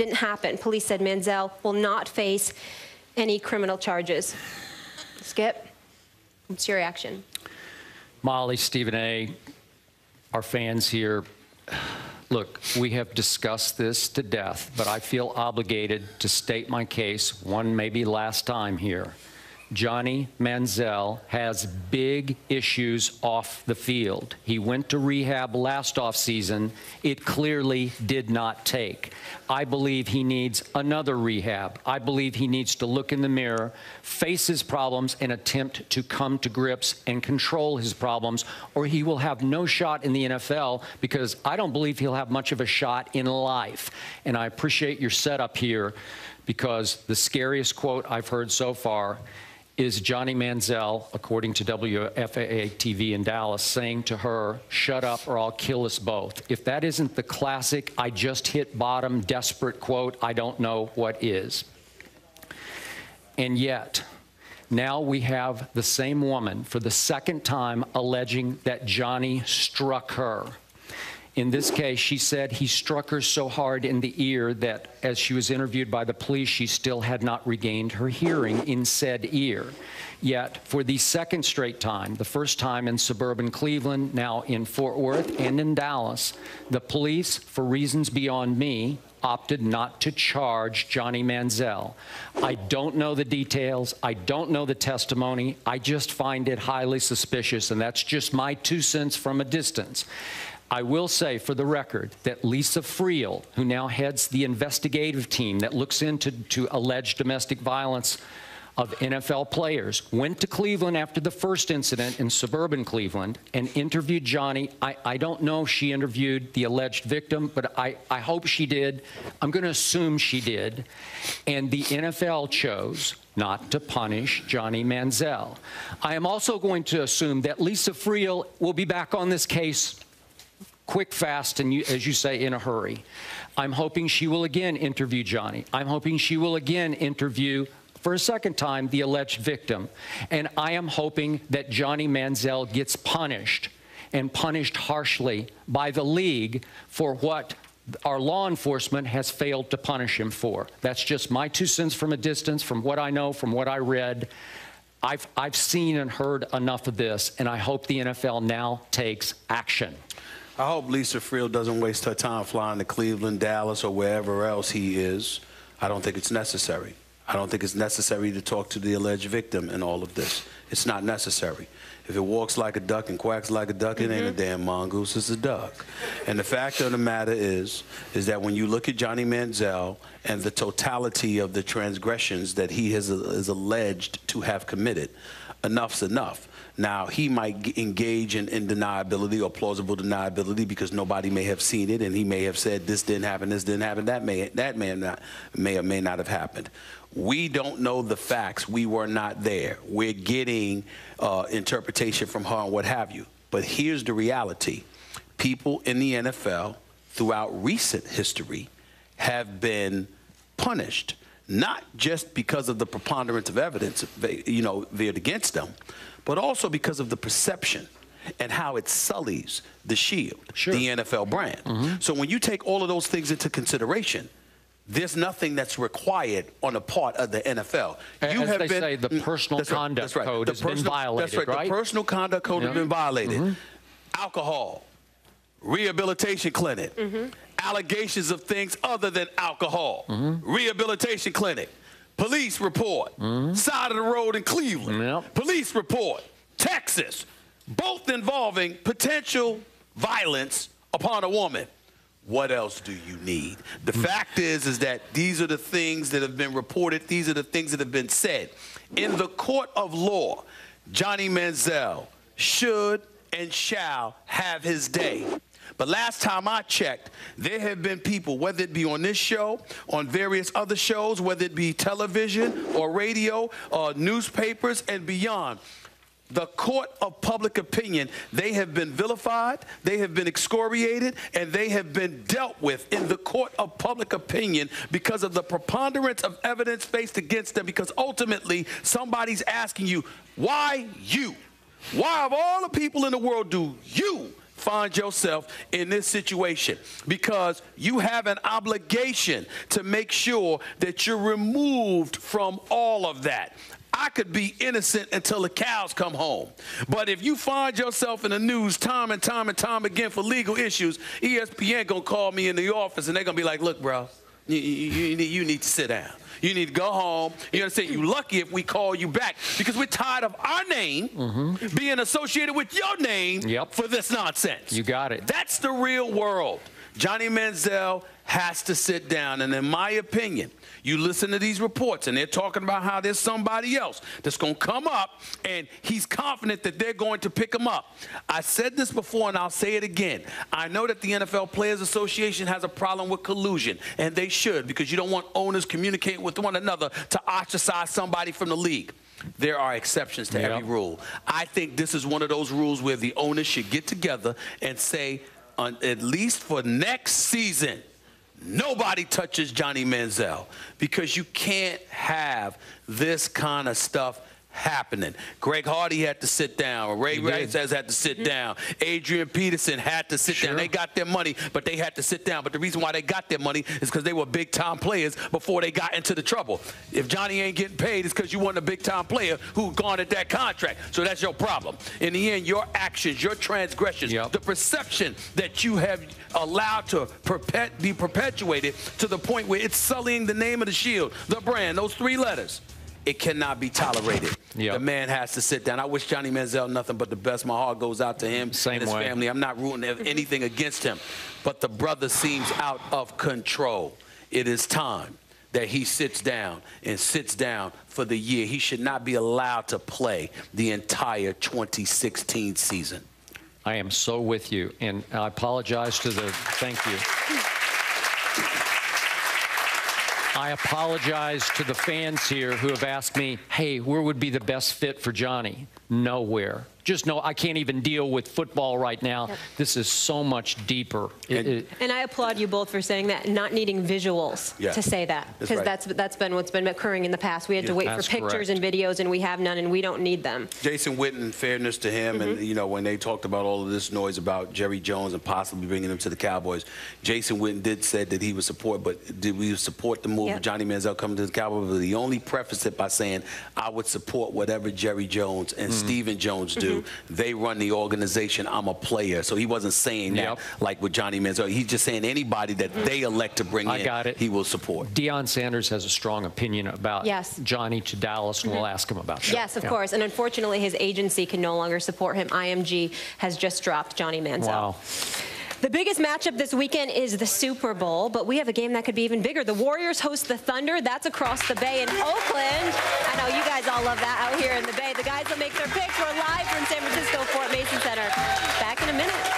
didn't happen. Police said Manziel will not face any criminal charges. Skip, what's your reaction? Molly, Stephen A., our fans here, look, we have discussed this to death, but I feel obligated to state my case one maybe last time here. Johnny Manziel has big issues off the field. He went to rehab last offseason. It clearly did not take. I believe he needs another rehab. I believe he needs to look in the mirror, face his problems, and attempt to come to grips and control his problems, or he will have no shot in the NFL because I don't believe he'll have much of a shot in life. And I appreciate your setup here because the scariest quote I've heard so far is Johnny Manziel, according to WFAA TV in Dallas, saying to her, shut up or I'll kill us both. If that isn't the classic, I just hit bottom, desperate quote, I don't know what is. And yet, now we have the same woman for the second time alleging that Johnny struck her. In this case, she said he struck her so hard in the ear that as she was interviewed by the police, she still had not regained her hearing in said ear. Yet, for the second straight time, the first time in suburban Cleveland, now in Fort Worth and in Dallas, the police, for reasons beyond me, opted not to charge Johnny Manziel. I don't know the details. I don't know the testimony. I just find it highly suspicious, and that's just my two cents from a distance. I will say for the record that Lisa Friel, who now heads the investigative team that looks into to alleged domestic violence of NFL players, went to Cleveland after the first incident in suburban Cleveland and interviewed Johnny. I, I don't know if she interviewed the alleged victim, but I, I hope she did. I'm going to assume she did. And the NFL chose not to punish Johnny Manziel. I am also going to assume that Lisa Friel will be back on this case quick, fast, and you, as you say, in a hurry. I'm hoping she will again interview Johnny. I'm hoping she will again interview for a second time the alleged victim. And I am hoping that Johnny Manziel gets punished and punished harshly by the league for what our law enforcement has failed to punish him for. That's just my two cents from a distance, from what I know, from what I read. I've, I've seen and heard enough of this, and I hope the NFL now takes action. I hope Lisa Friel doesn't waste her time flying to Cleveland, Dallas, or wherever else he is. I don't think it's necessary. I don't think it's necessary to talk to the alleged victim in all of this. It's not necessary. If it walks like a duck and quacks like a duck, mm -hmm. it ain't a mm-hmm. damn mongoose, it's a duck. And the fact of the matter is, is that when you look at Johnny Manziel and the totality of the transgressions that he has, is alleged to have committed, enough's enough. Now, he might engage in, in, deniability or plausible deniability because nobody may have seen it, and he may have said this didn't happen, this didn't happen, that may that may not may or may not have happened. We don't know the facts. We were not there. We're getting uh, interpretation from her and what have you. But here's the reality: people in the NFL throughout recent history have been punished not just because of the preponderance of evidence, you know, veered against them, but also because of the perception and how it sullies the shield, sure. the NFL brand. Mm -hmm. So when you take all of those things into consideration, there's nothing that's required on the part of the NFL. You As have they been, say, the mm, personal conduct right, right. code the has personal, been violated, That's right. right. The personal conduct code yeah. has been violated. Mm -hmm. Alcohol, rehabilitation clinic, mm -hmm. allegations of things other than alcohol, mm-hmm. rehabilitation clinic Police report. Mm-hmm. Side of the road in Cleveland. Yep. Police report. Texas. Both involving potential violence upon a woman. What else do you need? The mm. fact is, is that these are the things that have been reported. These are the things that have been said. In the court of law, Johnny Manziel should and shall have his day. But last time I checked, there have been people, whether it be on this show, on various other shows, whether it be television or radio, or newspapers and beyond, the court of public opinion, they have been vilified, they have been excoriated, and they have been dealt with in the court of public opinion because of the preponderance of evidence faced against them. Because ultimately, somebody's asking you, why you? Why, of all the people in the world, do you find yourself in this situation because you have an obligation to make sure that you're removed from all of that. I could be innocent until the cows come home. But if you find yourself in the news time and time and time again for legal issues, ESPN gonna call me in the office and they're gonna be like, look, bro, you, you, you need, you need to sit down. You need to go home. You understand? You lucky if we call you back because we're tired of our name mm-hmm. being associated with your name Yep. for this nonsense. You got it. That's the real world. Johnny Manziel has to sit down. And in my opinion, you listen to these reports and they're talking about how there's somebody else that's going to come up and he's confident that they're going to pick him up. I said this before and I'll say it again. I know that the NFL Players Association has a problem with collusion and they should because you don't want owners communicating with one another to ostracize somebody from the league. There are exceptions to Yep. every rule. I think this is one of those rules where the owners should get together and say, at least for next season, nobody touches Johnny Manziel because you can't have this kind of stuff happening. Greg Hardy had to sit down. Ray. Rice has had to sit mm-hmm. down. Adrian Peterson had to sit Sure. down. They got their money, but they had to sit down. But the reason why they got their money is because they were big time players before they got into the trouble. If Johnny ain't getting paid, it's because you weren't a big time player who garnered that contract. So that's your problem. In the end, your actions, your transgressions, Yep. the perception that you have allowed to perpet- be perpetuated to the point where it's sullying the name of the shield, the brand, those three letters. It cannot be tolerated. Yep. The man has to sit down. I wish Johnny Manziel nothing but the best. My heart goes out to him Same and his way. family. I'm not rooting anything against him, but the brother seems out of control. It is time that he sits down and sits down for the year. He should not be allowed to play the entire 2016 season. I am so with you, and I apologize to the, thank you. I apologize to the fans here who have asked me, hey, where would be the best fit for Johnny? Nowhere. Just know I can't even deal with football right now. Yep. This is so much deeper. And- it- And I applaud you both for saying that, not needing visuals Yeah. to say that. That's Because right. that's, that's been what's been occurring in the past. We had to wait for pictures correct. and videos, and we have none, and we don't need them. Jason Witten, fairness to him, and mm-hmm. you know when they talked about all of this noise about Jerry Jones and possibly bringing him to the Cowboys, Jason Witten did said that he would support, but did we support the move Yep. of Johnny Manziel coming to the Cowboys? But he only prefaced it by saying, "I would support whatever Jerry Jones and Mm-hmm. Stephen Jones do. Mm-hmm. They run the organization. I'm a player." So he wasn't saying that Yep. like with Johnny Manziel. He's just saying anybody that they elect to bring I in, got it. he will support. Deion Sanders has a strong opinion about Yes. Johnny to Dallas, and we'll mm-hmm. ask him about that. Yes, of Yeah. course. And unfortunately, his agency can no longer support him. IMG has just dropped Johnny Manziel. Wow. The biggest matchup this weekend is the Super Bowl, but we have a game that could be even bigger. The Warriors host the Thunder. That's across the bay in Oakland. I know you guys all love that out here in the Bay. The guys will make their picks. We're live from San Francisco Fort Mason Center. Back in a minute.